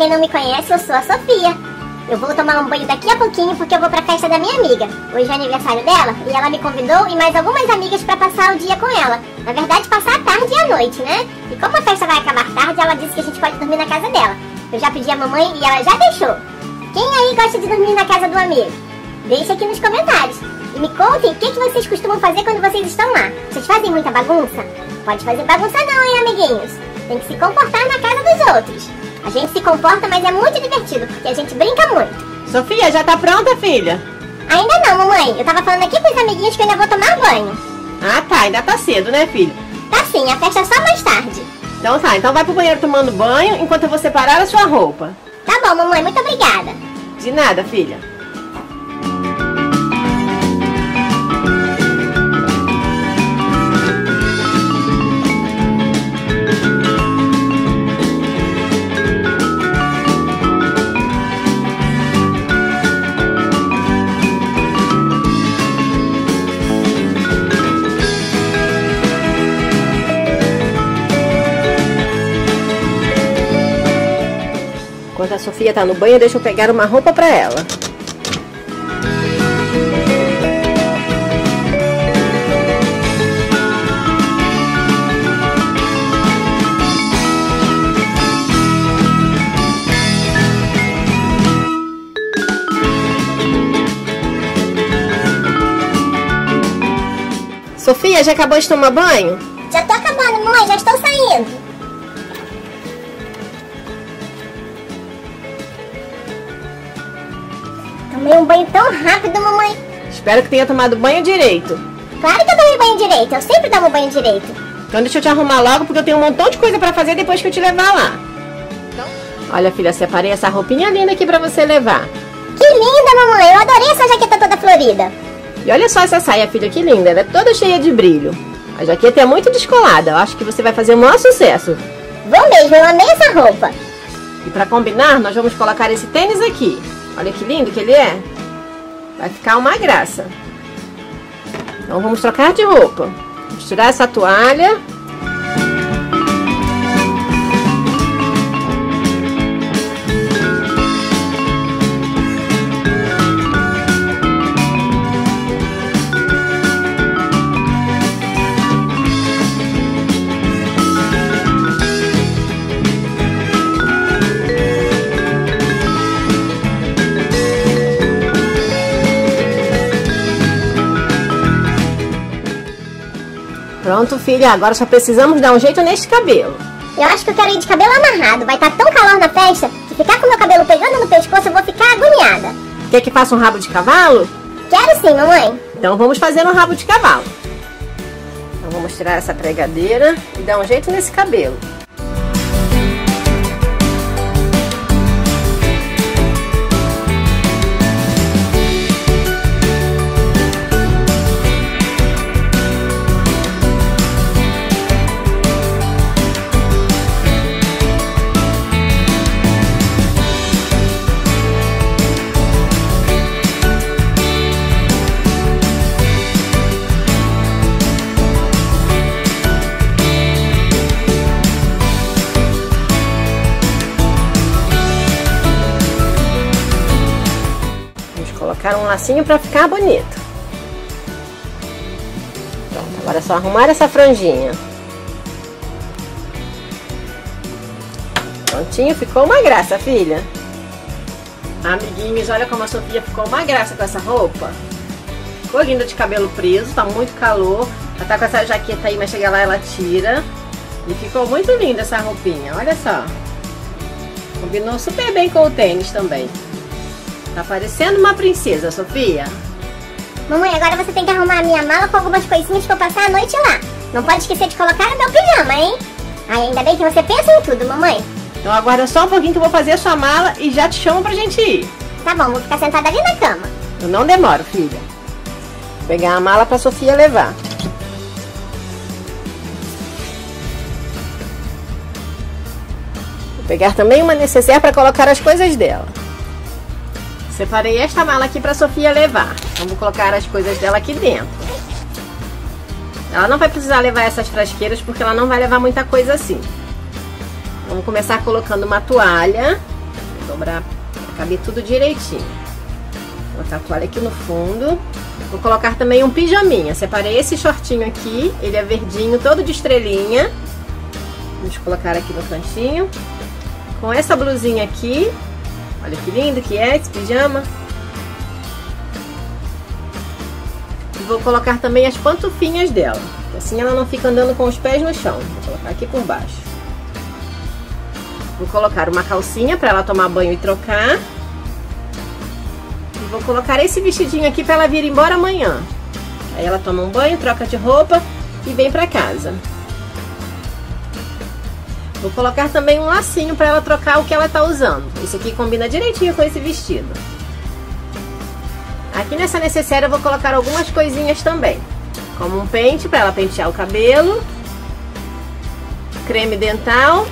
quem não me conhece, eu sou a Sofia. Eu vou tomar um banho daqui a pouquinho porque eu vou pra festa da minha amiga. Hoje é aniversário dela e ela me convidou e mais algumas amigas pra passar o dia com ela. Na verdade, passar a tarde e a noite, né? E como a festa vai acabar tarde, ela disse que a gente pode dormir na casa dela. Eu já pedi a mamãe e ela já deixou. Quem aí gosta de dormir na casa do amigo? Deixa aqui nos comentários. E me contem o que, que vocês costumam fazer quando vocês estão lá. Vocês fazem muita bagunça? Pode fazer bagunça não, hein, amiguinhos? Tem que se comportar na casa dos outros. A gente se comporta, mas é muito divertido, porque a gente brinca muito. Sofia, já tá pronta, filha? Ainda não, mamãe. Eu tava falando aqui com os amiguinhos que eu ainda vou tomar banho. Ah, tá. Ainda tá cedo, né, filha? Tá sim, a festa é só mais tarde. Então tá, então vai pro banheiro tomando banho enquanto eu vou separar a sua roupa. Tá bom, mamãe. Muito obrigada. De nada, filha. Enquanto a Sofia tá no banho, deixa eu pegar uma roupa pra ela. Sofia, já acabou de tomar banho? Já tô acabando, mãe. Já estou saindo. Tomei um banho tão rápido, mamãe. Espero que tenha tomado banho direito. Claro que eu tomei banho direito. Eu sempre tomo banho direito. Então deixa eu te arrumar logo, porque eu tenho um montão de coisa pra fazer depois que eu te levar lá. Olha, filha, separei essa roupinha linda aqui pra você levar. Que linda, mamãe. Eu adorei essa jaqueta toda florida. E olha só essa saia, filha, que linda. Ela é toda cheia de brilho. A jaqueta é muito descolada. Eu acho que você vai fazer um maior sucesso. Vou mesmo. Eu amei essa roupa. E pra combinar, nós vamos colocar esse tênis aqui. Olha que lindo que ele é. Vai ficar uma graça. Então vamos trocar de roupa. Vamos tirar essa toalha. Pronto, filha. Agora só precisamos dar um jeito neste cabelo. Eu acho que eu quero ir de cabelo amarrado. Vai estar tão calor na festa que ficar com meu cabelo pegando no pescoço eu vou ficar agoniada. Quer que faça um rabo de cavalo? Quero sim, mamãe. Então vamos fazer um rabo de cavalo. Então vamos tirar essa pregadeira e dar um jeito nesse cabelo. Lacinho para ficar bonito. Pronto, agora é só arrumar essa franjinha. Prontinho, ficou uma graça, filha. Amiguinhos, olha como a Sofia ficou uma graça com essa roupa. Ficou linda de cabelo preso, tá muito calor. Ela tá com essa jaqueta aí, mas chega lá ela tira. E ficou muito linda essa roupinha, olha só. Combinou super bem com o tênis também. Tá parecendo uma princesa, Sofia. Mamãe, agora você tem que arrumar a minha mala com algumas coisinhas pra eu passar a noite lá. Não pode esquecer de colocar o meu pijama, hein? Ai, ainda bem que você pensa em tudo, mamãe. Então aguarda só um pouquinho que eu vou fazer a sua mala e já te chamo pra gente ir. Tá bom, vou ficar sentada ali na cama. Eu não demoro, filha. Vou pegar a mala pra Sofia levar. Vou pegar também uma necessaire para colocar as coisas dela. Separei esta mala aqui pra Sofia levar. Vamos colocar as coisas dela aqui dentro. Ela não vai precisar levar essas frasqueiras porque ela não vai levar muita coisa assim. Vamos começar colocando uma toalha sobrar, caber tudo direitinho. Vou botar a toalha aqui no fundo. Vou colocar também um pijaminha. Separei esse shortinho aqui, ele é verdinho, todo de estrelinha. Vamos colocar aqui no cantinho. Com essa blusinha aqui. Olha que lindo que é esse pijama. E vou colocar também as pantufinhas dela. Assim ela não fica andando com os pés no chão. Vou colocar aqui por baixo. Vou colocar uma calcinha para ela tomar banho e trocar. E vou colocar esse vestidinho aqui para ela vir embora amanhã. Aí ela toma um banho, troca de roupa e vem para casa. Vou colocar também um lacinho para ela trocar o que ela tá usando. Esse aqui combina direitinho com esse vestido. Aqui nessa necessária eu vou colocar algumas coisinhas também. Como um pente para ela pentear o cabelo. Creme dental.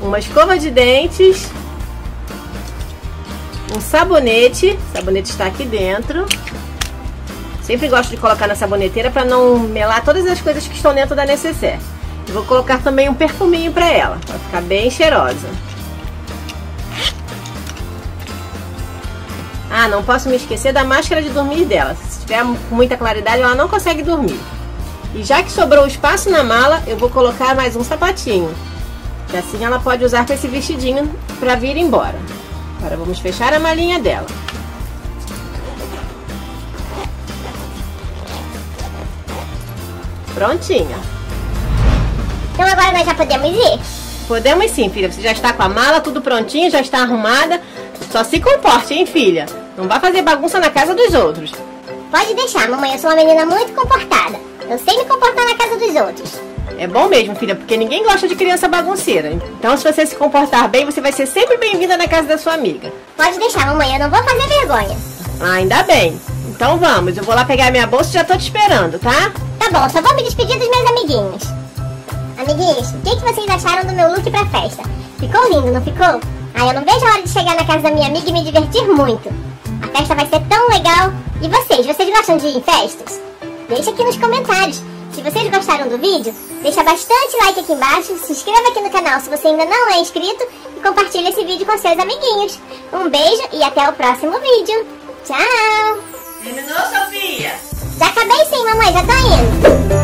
Uma escova de dentes. Um sabonete. O sabonete está aqui dentro. Sempre gosto de colocar na saboneteira para não melar todas as coisas que estão dentro da necessaire. Vou colocar também um perfuminho para ela, para ficar bem cheirosa. Ah, não posso me esquecer da máscara de dormir dela. Se tiver muita claridade, ela não consegue dormir. E já que sobrou espaço na mala, eu vou colocar mais um sapatinho. Que assim ela pode usar com esse vestidinho para vir embora. Agora vamos fechar a malinha dela. Prontinha. Então agora nós já podemos ir? Podemos sim, filha. Você já está com a mala, tudo prontinho, já está arrumada. Só se comporte, hein, filha? Não vá fazer bagunça na casa dos outros. Pode deixar, mamãe. Eu sou uma menina muito comportada. Eu sei me comportar na casa dos outros. É bom mesmo, filha, porque ninguém gosta de criança bagunceira. Então, se você se comportar bem, você vai ser sempre bem-vinda na casa da sua amiga. Pode deixar, mamãe. Eu não vou fazer vergonha. Ah, ainda bem. Então vamos. Eu vou lá pegar minha bolsa e já tô te esperando, tá? Tá bom. Só vou me despedir dos meus amiguinhos. Amiguinhos, o que, que vocês acharam do meu look pra festa? Ficou lindo, não ficou? Ah, eu não vejo a hora de chegar na casa da minha amiga e me divertir muito. A festa vai ser tão legal. E vocês, vocês gostam de ir em festas? Deixa aqui nos comentários. Se vocês gostaram do vídeo, deixa bastante like aqui embaixo, se inscreva aqui no canal se você ainda não é inscrito e compartilhe esse vídeo com seus amiguinhos. Um beijo e até o próximo vídeo. Tchau! Terminou, Sofia? Já acabei sim, mamãe, já tô indo.